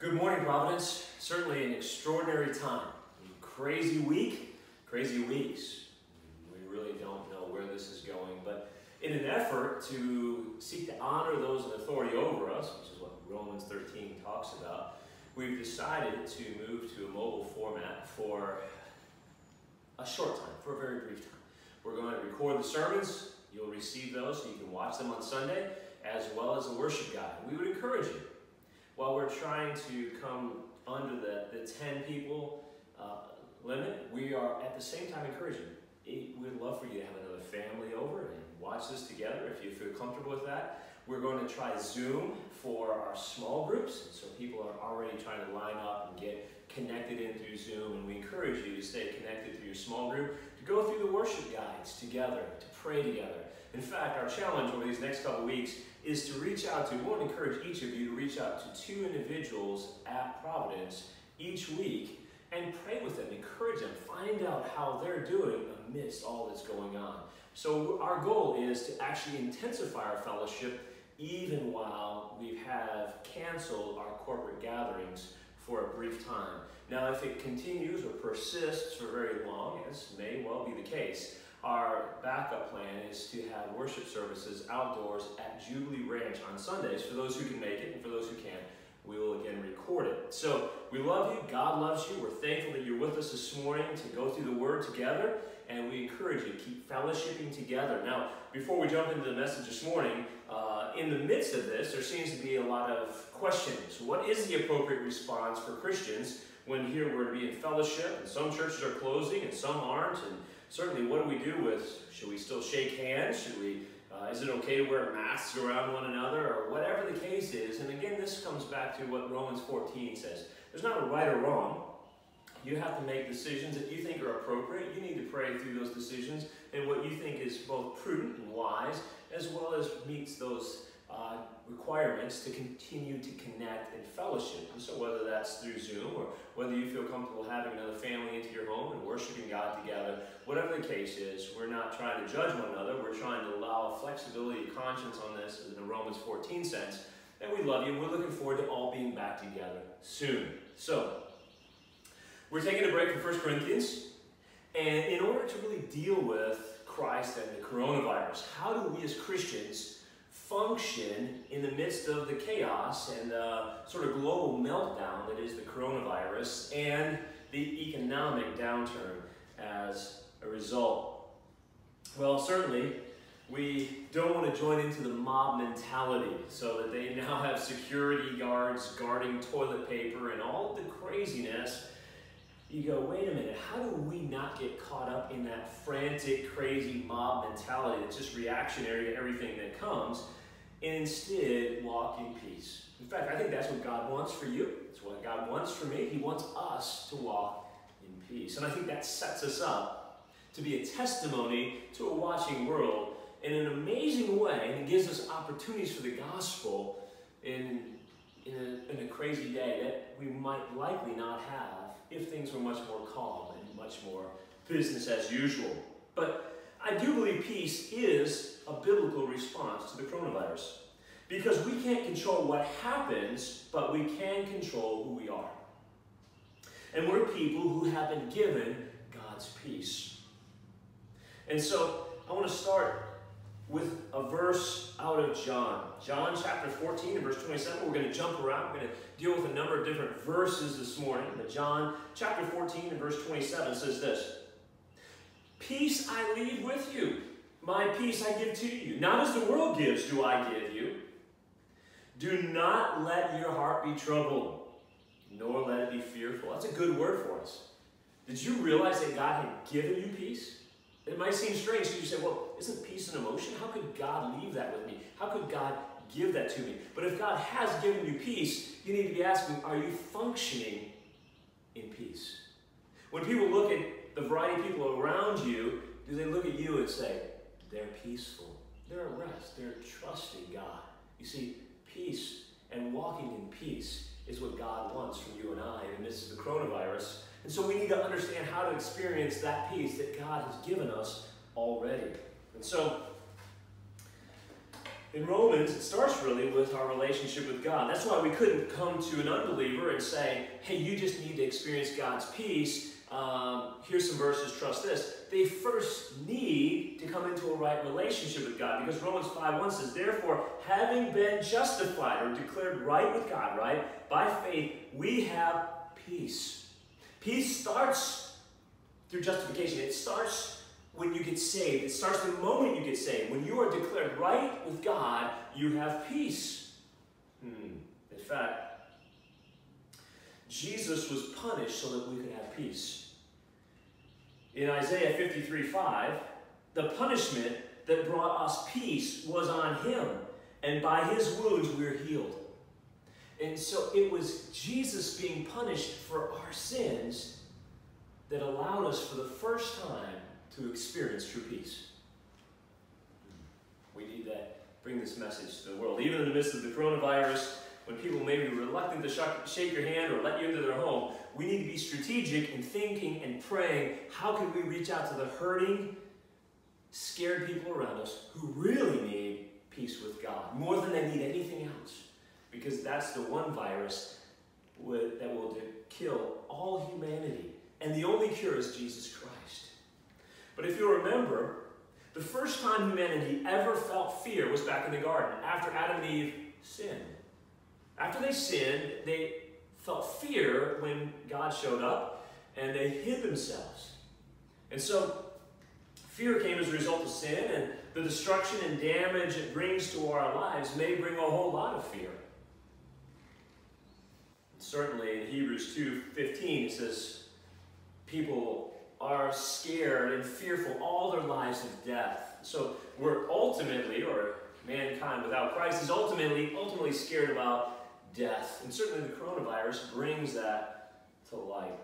Good morning, Providence. Certainly an extraordinary time. Crazy week, crazy weeks. We really don't know where this is going, but in an effort to seek to honor those in authority over us, which is what Romans 13 talks about, we've decided to move to a mobile format for a short time, for a very brief time. We're going to record the sermons. You'll receive those so you can watch them on Sunday, as well as a worship guide. We would encourage you while we're trying to come under the, the 10 people uh, limit, we are at the same time encouraging. We'd love for you to have another family over and watch this together if you feel comfortable with that. We're going to try Zoom for our small groups, so people are already trying to line up and get connected in through Zoom, and we encourage you to stay connected through your small group, to go through the worship guides together, to pray together. In fact, our challenge over these next couple weeks is to reach out to, we want to encourage each of you to reach out to two individuals at Providence each week and pray with them, encourage them, find out how they're doing amidst all that's going on. So our goal is to actually intensify our fellowship even while we have canceled our corporate gatherings for a brief time. Now, if it continues or persists for very long, as may well be the case, our backup plan is to have worship services outdoors at Jubilee Ranch on Sundays for those who can make it and for those who can't. We will again record it. So we love you. God loves you. We're thankful that you're with us this morning to go through the Word together, and we encourage you to keep fellowshipping together. Now, before we jump into the message this morning, uh, in the midst of this, there seems to be a lot of questions. What is the appropriate response for Christians when here we're to be in fellowship, and some churches are closing and some aren't, and certainly what do we do with, should we still shake hands? Should we, uh, is it okay to wear masks around one another? Or whatever the case is. And again, this comes back to what Romans 14 says. There's not a right or wrong. You have to make decisions that you think are appropriate. You need to pray through those decisions and what you think is both prudent and wise, as well as meets those requirements to continue to connect and fellowship. And so whether that's through Zoom or whether you feel comfortable having another family into your home and worshiping God together, whatever the case is, we're not trying to judge one another. We're trying to allow flexibility of conscience on this in the Romans 14 sense. And we love you, we're looking forward to all being back together soon. So, we're taking a break from 1 Corinthians, and in order to really deal with Christ and the coronavirus, how do we as Christians function in the midst of the chaos and the sort of global meltdown that is the coronavirus and the economic downturn as a result? Well, certainly, we don't want to join into the mob mentality so that they now have security guards guarding toilet paper and all the craziness. You go, wait a minute, how do we not get caught up in that frantic, crazy mob mentality that's just reactionary to everything that comes? And instead walk in peace. In fact, I think that's what God wants for you. It's what God wants for me. He wants us to walk in peace. And I think that sets us up to be a testimony to a watching world in an amazing way, and it gives us opportunities for the gospel in, in, a, in a crazy day that we might likely not have if things were much more calm and much more business as usual. But I do believe peace is a biblical response to the coronavirus. Because we can't control what happens, but we can control who we are. And we're people who have been given God's peace. And so I want to start with a verse out of John. John chapter 14 and verse 27. We're going to jump around. We're going to deal with a number of different verses this morning. But John chapter 14 and verse 27 says this Peace I leave with you. My peace I give to you. Not as the world gives do I give you. Do not let your heart be troubled, nor let it be fearful. That's a good word for us. Did you realize that God had given you peace? It might seem strange because you say, well, isn't peace an emotion? How could God leave that with me? How could God give that to me? But if God has given you peace, you need to be asking, are you functioning in peace? When people look at the variety of people around you, do they look at you and say, they're peaceful, they're at rest, they're trusting God? You see, peace and walking in peace is what God wants from you and I in the midst of the coronavirus. And so we need to understand how to experience that peace that God has given us already. And so in Romans, it starts really with our relationship with God. That's why we couldn't come to an unbeliever and say, hey, you just need to experience God's peace. Um, here's some verses, trust this. They first need to come into a right relationship with God because Romans 5 1 says, Therefore, having been justified or declared right with God, right, by faith, we have peace. Peace starts through justification. It starts when you get saved. It starts the moment you get saved. When you are declared right with God, you have peace. Hmm. In fact, Jesus was punished so that we could have peace. In Isaiah 53 5, the punishment that brought us peace was on him, and by his wounds we are healed. And so it was Jesus being punished for our sins that allowed us for the first time to experience true peace. We need that, bring this message to the world. Even in the midst of the coronavirus, when people may be reluctant to shake your hand or let you into their home, we need to be strategic in thinking and praying how can we reach out to the hurting, scared people around us who really need peace with God more than they need anything else. Because that's the one virus that will kill all humanity. And the only cure is Jesus Christ. But if you remember, the first time humanity ever felt fear was back in the garden, after Adam and Eve sinned. After they sinned, they felt fear when God showed up, and they hid themselves. And so, fear came as a result of sin, and the destruction and damage it brings to our lives may bring a whole lot of fear. certainly in Hebrews 2.15 it says, people are scared and fearful all their lives of death. So we're ultimately, or mankind without Christ is ultimately, ultimately scared about death. And certainly the coronavirus brings that to light.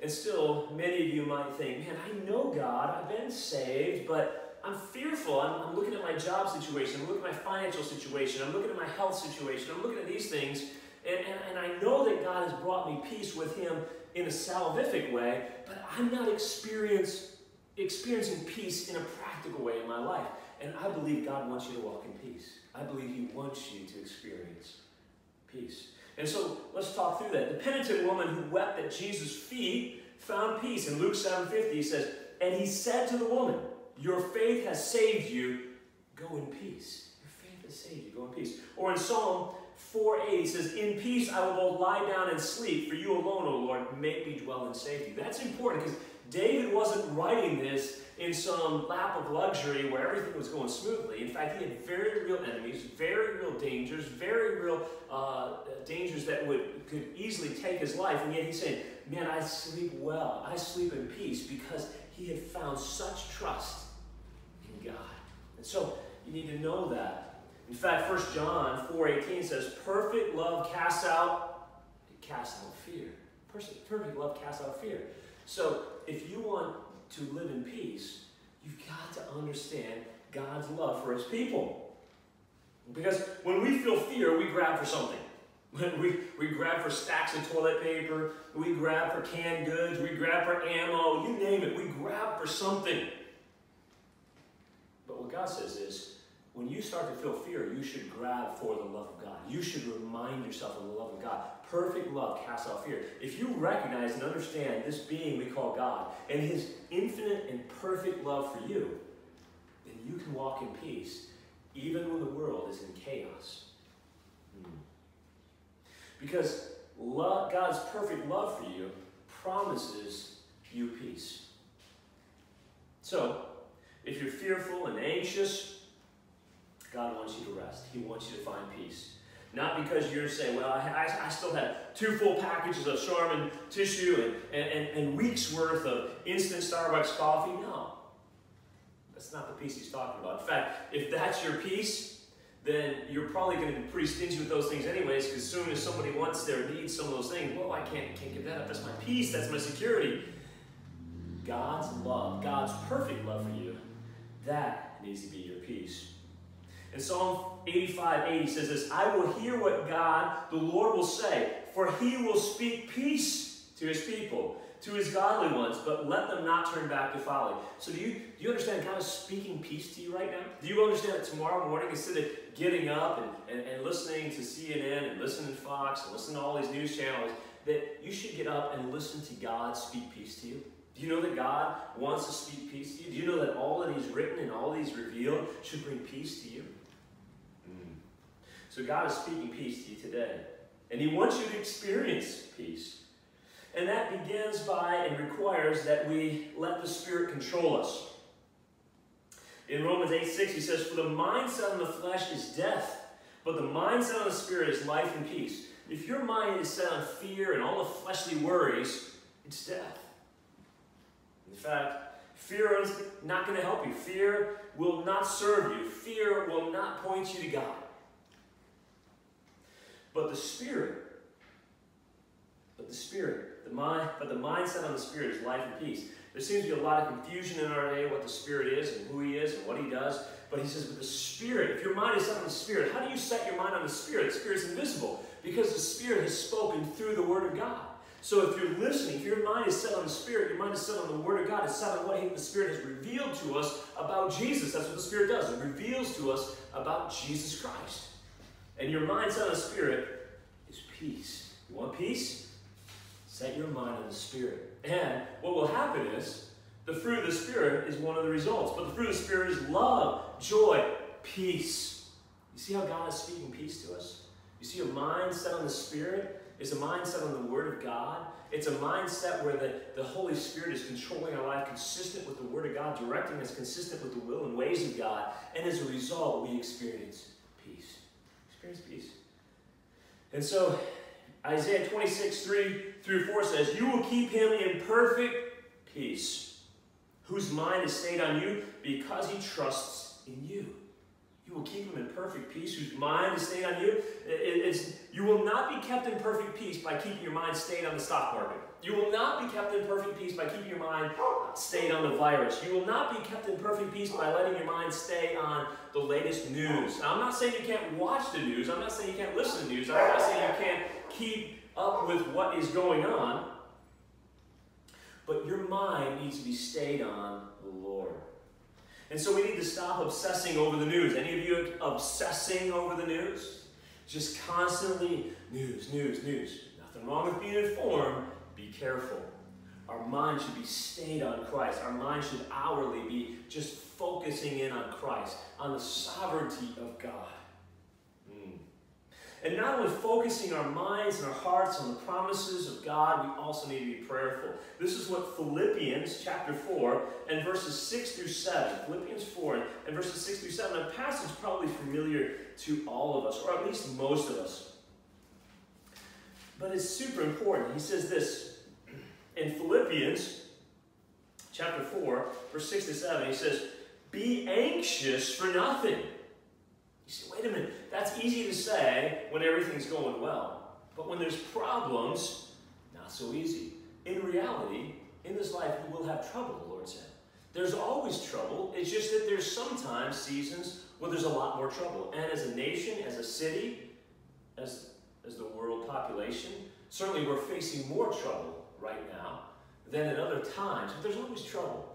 And still, many of you might think, man, I know God, I've been saved, but I'm fearful. I'm, I'm looking at my job situation, I'm looking at my financial situation, I'm looking at my health situation, I'm looking at these things, and, and, and I know that God has brought me peace with Him in a salvific way, but I'm not experience, experiencing peace in a practical way in my life. And I believe God wants you to walk in peace. I believe He wants you to experience peace. And so let's talk through that. The penitent woman who wept at Jesus' feet found peace. In Luke 7.50 he says, And he said to the woman, Your faith has saved you. Go in peace. Your faith has saved you. Go in peace. Or in Psalm 4.8 says, In peace I will both lie down and sleep, for you alone, O Lord, make me dwell in safety. That's important because David wasn't writing this in some lap of luxury where everything was going smoothly. In fact, he had very real enemies, very real dangers, very real uh, dangers that would could easily take his life. And yet he's saying, Man, I sleep well. I sleep in peace because he had found such trust in God. And so you need to know that. In fact, 1 John 4.18 says, perfect love casts out, it casts out fear. Perfect love casts out fear. So if you want to live in peace, you've got to understand God's love for his people. Because when we feel fear, we grab for something. We, we grab for stacks of toilet paper, we grab for canned goods, we grab for ammo, you name it, we grab for something. But what God says is, when you start to feel fear, you should grab for the love of God. You should remind yourself of the love of God. Perfect love casts out fear. If you recognize and understand this being we call God and his infinite and perfect love for you, then you can walk in peace even when the world is in chaos. Hmm. Because love, God's perfect love for you promises you peace. So, if you're fearful and anxious, God wants you to rest. He wants you to find peace. Not because you're saying, well, I, I, still have two full packages of Charmin tissue and, and, and weeks worth of instant Starbucks coffee. No. That's not the peace he's talking about. In fact, if that's your peace, then you're probably going to be pretty stingy with those things anyways, because as soon as somebody wants their needs some of those things, well, I can't, can't give that up. That's my peace. That's my security. God's love, God's perfect love for you, that needs to be your peace. In Psalm 85 80 says this I will hear what God, the Lord, will say, for he will speak peace to his people, to his godly ones, but let them not turn back to folly. So do you, do you understand God is speaking peace to you right now? Do you understand that tomorrow morning, instead of getting up and, and, and listening to CNN and listening to Fox and listening to all these news channels, that you should get up and listen to God speak peace to you? Do you know that God wants to speak peace to you? Do you know that all that He's written and all that He's revealed should bring peace to you? So God is speaking peace to you today. And He wants you to experience peace. And that begins by and requires that we let the Spirit control us. In Romans 8 6, he says, For the mindset on the flesh is death, but the mindset on the Spirit is life and peace. If your mind is set on fear and all the fleshly worries, it's death. In fact, fear is not going to help you. Fear will not serve you. Fear will not point you to God. But the Spirit, but the Spirit, the mind, but the mindset on the Spirit is life and peace. There seems to be a lot of confusion in our day what the Spirit is and who He is and what He does. But He says, but the Spirit, if your mind is set on the Spirit, how do you set your mind on the Spirit? The Spirit is invisible because the Spirit has spoken through the Word of God. So if you're listening, if your mind is set on the Spirit, your mind is set on the Word of God, it's set on what the Spirit has revealed to us about Jesus. That's what the Spirit does. It reveals to us about Jesus Christ. And your mind set on the Spirit is peace. You want peace? Set your mind on the Spirit. And what will happen is, the fruit of the Spirit is one of the results. But the fruit of the Spirit is love, joy, peace. You see how God is speaking peace to us? You see a mind set on the Spirit is a mindset on the Word of God. It's a mindset where the, the Holy Spirit is controlling our life, consistent with the Word of God, directing us consistent with the will and ways of God. And as a result, we experience. Experience peace. And so, Isaiah 26, 3 through 4 says, You will keep him in perfect peace, whose mind is stayed on you because he trusts in you. You will keep him in perfect peace, whose mind is stayed on you. It, you will not be kept in perfect peace by keeping your mind stayed on the stock market. You will not be kept in perfect peace by keeping your mind stayed on the virus. You will not be kept in perfect peace by letting your mind stay on the latest news. Now, I'm not saying you can't watch the news. I'm not saying you can't listen to the news. I'm not saying you can't keep up with what is going on. But your mind needs to be stayed on the Lord. And so we need to stop obsessing over the news. Any of you obsessing over the news? Just constantly news, news, news. Nothing wrong with being informed. Be careful. Our mind should be stayed on Christ. Our mind should hourly be just focusing in on Christ, on the sovereignty of God. Mm. And not only focusing our minds and our hearts on the promises of God, we also need to be prayerful. This is what Philippians chapter 4 and verses 6 through 7, Philippians 4 and verses 6 through 7, a passage probably familiar to all of us, or at least most of us. But it's super important. He says this in Philippians chapter 4, verse 6 to 7. He says, Be anxious for nothing. You say, wait a minute, that's easy to say when everything's going well. But when there's problems, not so easy. In reality, in this life, we will have trouble, the Lord said. There's always trouble. It's just that there's sometimes seasons where there's a lot more trouble. And as a nation, as a city, as, population, certainly we're facing more trouble right now than at other times. But there's always trouble.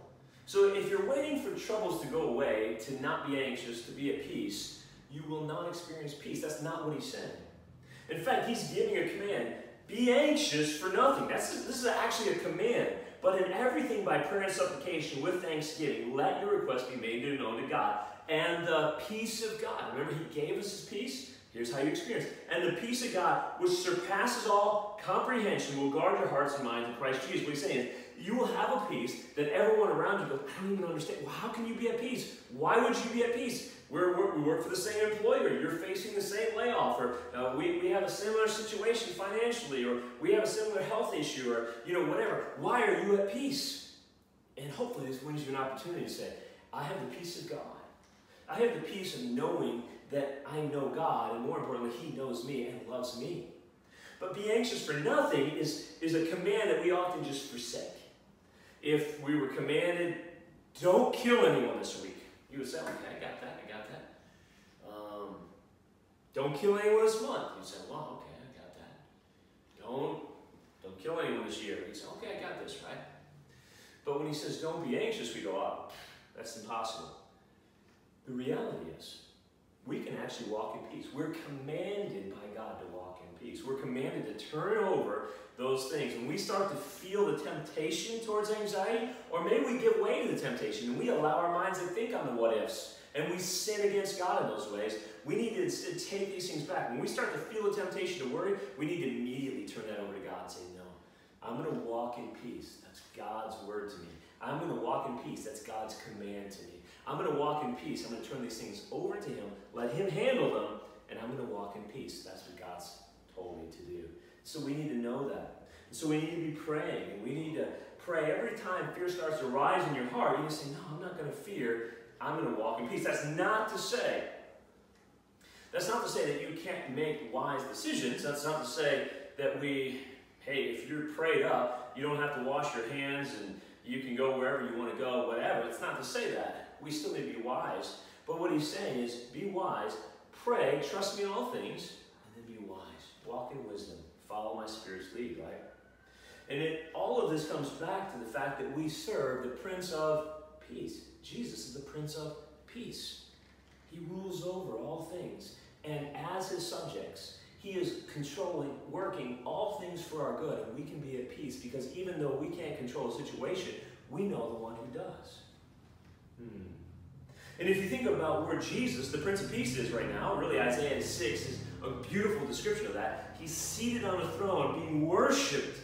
So if you're waiting for troubles to go away, to not be anxious, to be at peace, you will not experience peace. That's not what he's saying. In fact, he's giving a command. Be anxious for nothing. That's, this is actually a command. But in everything by prayer and supplication with thanksgiving, let your request be made known to God. And the peace of God. Remember, he gave us his peace. Here's how you experience. And the peace of God, which surpasses all comprehension, will guard your hearts and minds in Christ Jesus. What he's saying is, you will have a peace that everyone around you goes, I don't even understand. Well, how can you be at peace? Why would you be at peace? We're, we're, we work for the same employer. You're facing the same layoff, or uh, we, we have a similar situation financially, or we have a similar health issue, or you know whatever. Why are you at peace? And hopefully, this wins you an opportunity to say, "I have the peace of God. I have the peace of knowing that I know God, and more importantly, He knows me and loves me." But be anxious for nothing is, is a command that we often just forsake. If we were commanded, don't kill anyone this week, you would say, okay, I got that. I got that. Um, don't kill anyone this month. You say, well, okay, I got that. Don't, don't kill anyone this year. He say, okay, I got this, right? But when he says, don't be anxious, we go, oh, that's impossible. The reality is, actually walk in peace. We're commanded by God to walk in peace. We're commanded to turn over those things. When we start to feel the temptation towards anxiety, or maybe we give way to the temptation and we allow our minds to think on the what ifs, and we sin against God in those ways, we need to take these things back. When we start to feel the temptation to worry, we need to immediately turn that over to God and say, No, I'm going to walk in peace. That's God's word to me. I'm going to walk in peace. That's God's command to me. I'm going to walk in peace. I'm going to turn these things over to Him, let Him handle them, and I'm going to walk in peace. That's what God's told me to do. So we need to know that. So we need to be praying, we need to pray every time fear starts to rise in your heart. You say, No, I'm not going to fear. I'm going to walk in peace. That's not to say, that's not to say that you can't make wise decisions. That's not to say that we, hey, if you're prayed up, you don't have to wash your hands and you can go wherever you want to go, whatever. It's not to say that. We still need to be wise. But what he's saying is be wise, pray, trust me in all things, and then be wise. Walk in wisdom. Follow my Spirit's lead, right? And it, all of this comes back to the fact that we serve the Prince of Peace. Jesus is the Prince of Peace. He rules over all things. And as his subjects, he is controlling, working all things for our good, and we can be at peace because even though we can't control a situation, we know the one who does. Hmm. And if you think about where Jesus, the Prince of Peace, is right now, really Isaiah 6 is a beautiful description of that. He's seated on a throne, being worshipped.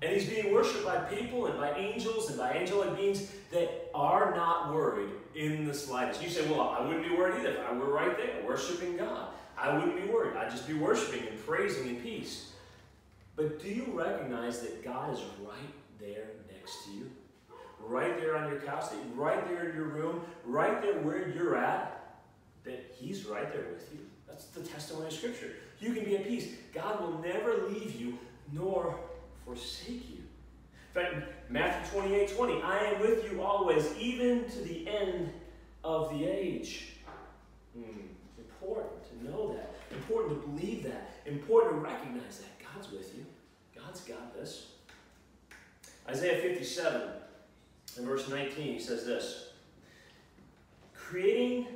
And he's being worshipped by people and by angels and by angelic beings that are not worried in the slightest. You say, well, I wouldn't be worried either if I were right there worshiping God. I wouldn't be worried. I'd just be worshiping and praising in peace. But do you recognize that God is right there next to you? Right there on your couch, right there in your room, right there where you're at, that He's right there with you. That's the testimony of Scripture. You can be at peace. God will never leave you nor forsake you. In fact, Matthew 28 20, I am with you always, even to the end of the age. Hmm. Important to know that, important to believe that, important to recognize that. God's with you, God's got this. Isaiah 57, in verse 19, he says this Creating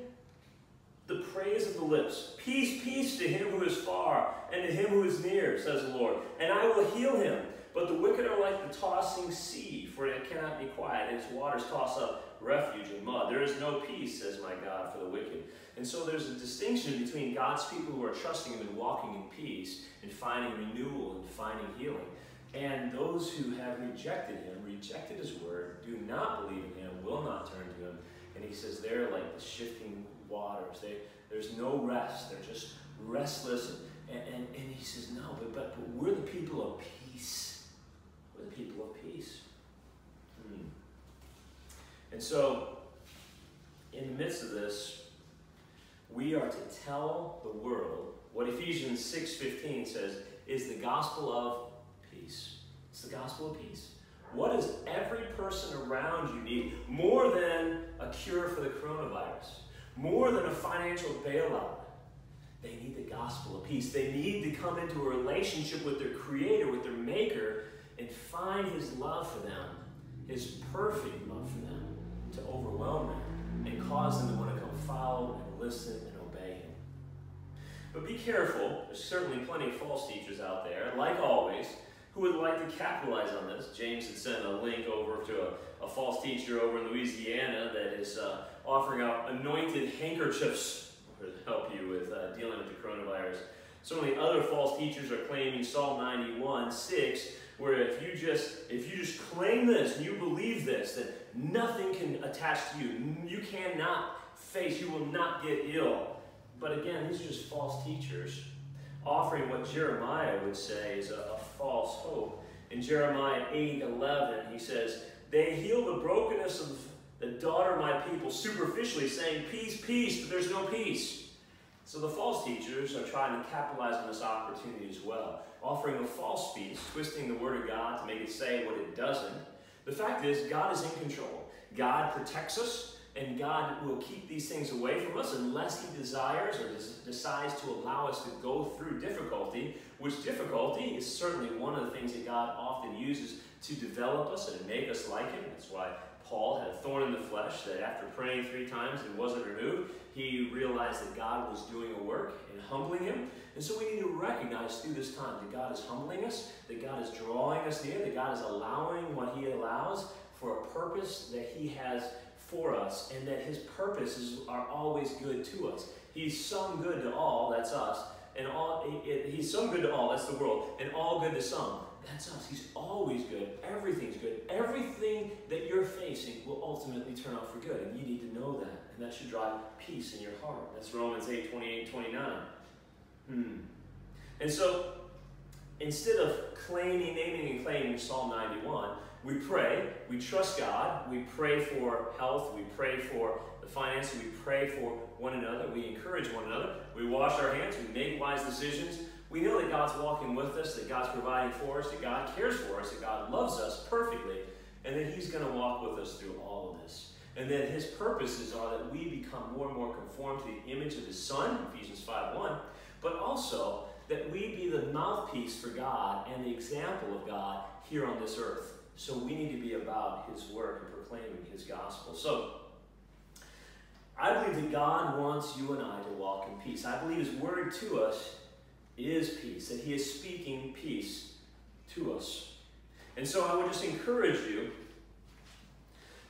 the praise of the lips. Peace, peace to him who is far and to him who is near, says the Lord. And I will heal him. But the wicked are like the tossing sea, for it cannot be quiet, its waters toss up refuge and mud. There is no peace, says my God, for the wicked. And so there's a distinction between God's people who are trusting Him and walking in peace and finding renewal and finding healing, and those who have rejected Him, rejected His word, do not believe in Him, will not turn to Him. And He says they're like the shifting waters. They, there's no rest. They're just restless. And, and, and He says, no, but, but, but we're the people of peace we're the people of peace. Hmm. And so, in the midst of this, we are to tell the world what Ephesians 6.15 says is the gospel of peace. It's the gospel of peace. What does every person around you need more than a cure for the coronavirus? More than a financial bailout? They need the gospel of peace. They need to come into a relationship with their creator, with their maker, and find his love for them, his perfect love for them, to overwhelm them and cause them to want to come follow and listen and obey him. But be careful, there's certainly plenty of false teachers out there, like always, who would like to capitalize on this. James had sent a link over to a, a false teacher over in Louisiana that is uh, offering out anointed handkerchiefs to help you with uh, dealing with the coronavirus. Certainly other false teachers are claiming Psalm 91, 6, where if you just if you just claim this and you believe this that nothing can attach to you you cannot face you will not get ill but again these are just false teachers offering what jeremiah would say is a, a false hope in jeremiah 8 11 he says they heal the brokenness of the daughter of my people superficially saying peace peace but there's no peace so the false teachers are trying to capitalize on this opportunity as well, offering a false peace, twisting the word of God to make it say what it doesn't. The fact is, God is in control. God protects us, and God will keep these things away from us unless He desires or decides to allow us to go through difficulty, which difficulty is certainly one of the things that God often uses to develop us and make us like Him. That's why Paul had a thorn in the flesh that after praying three times it wasn't removed. He realized that God was doing a work and humbling him. And so we need to recognize through this time that God is humbling us, that God is drawing us near, that God is allowing what He allows for a purpose that He has for us, and that His purposes are always good to us. He's some good to all, that's us, and all He's some good to all, that's the world, and all good to some. That's us. He's always good. Everything's good. Everything that you're facing will ultimately turn out for good. And you need to know that. And that should drive peace in your heart. That's Romans 8 28 29. Hmm. And so, instead of claiming, naming, and claiming Psalm 91, we pray, we trust God, we pray for health, we pray for the finances, we pray for one another, we encourage one another, we wash our hands, we make wise decisions, we know that God's walking with us, that God's providing for us, that God cares for us, that God loves us perfectly, and that He's going to walk with us through all of this. And that His purposes are that we become more and more conformed to the image of His Son, Ephesians 5 1, but also that we be the mouthpiece for God and the example of God here on this earth. So we need to be about His work and proclaiming His gospel. So, I believe that God wants you and I to walk in peace. I believe His word to us is peace, that He is speaking peace to us. And so I would just encourage you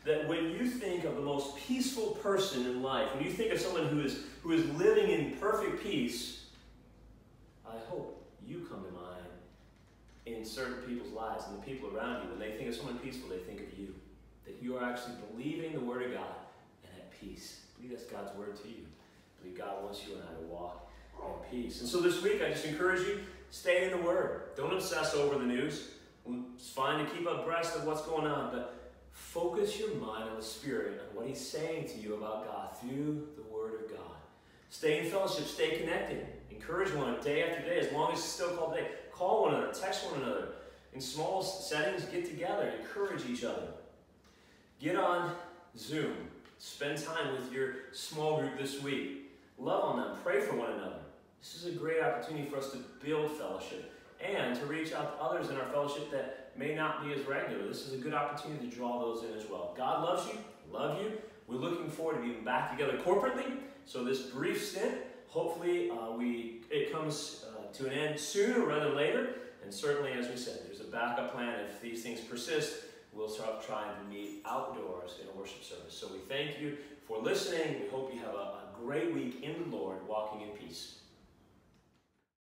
that when you think of the most peaceful person in life, when you think of someone who is, who is living in perfect peace, I hope you come in certain people's lives and the people around you. When they think of someone peaceful, they think of you. That you are actually believing the Word of God and at peace. I believe that's God's Word to you. I believe God wants you and I to walk in peace. And so this week, I just encourage you, stay in the Word. Don't obsess over the news. Um, it's fine to keep abreast of what's going on, but focus your mind on the Spirit, and what He's saying to you about God through the Word of God. Stay in fellowship, stay connected. Encourage one day after day, as long as it's still called day. Call one another, text one another. In small settings, get together, encourage each other. Get on Zoom. Spend time with your small group this week. Love on them, pray for one another. This is a great opportunity for us to build fellowship and to reach out to others in our fellowship that may not be as regular. This is a good opportunity to draw those in as well. God loves you, love you. We're looking forward to being back together corporately. So this brief stint, hopefully, uh, we it comes uh, to an end sooner rather than later. And certainly, as we said, there's a backup plan if these things persist. We'll start trying to meet outdoors in a worship service. So we thank you for listening. We hope you have a, a great week in the Lord, walking in peace.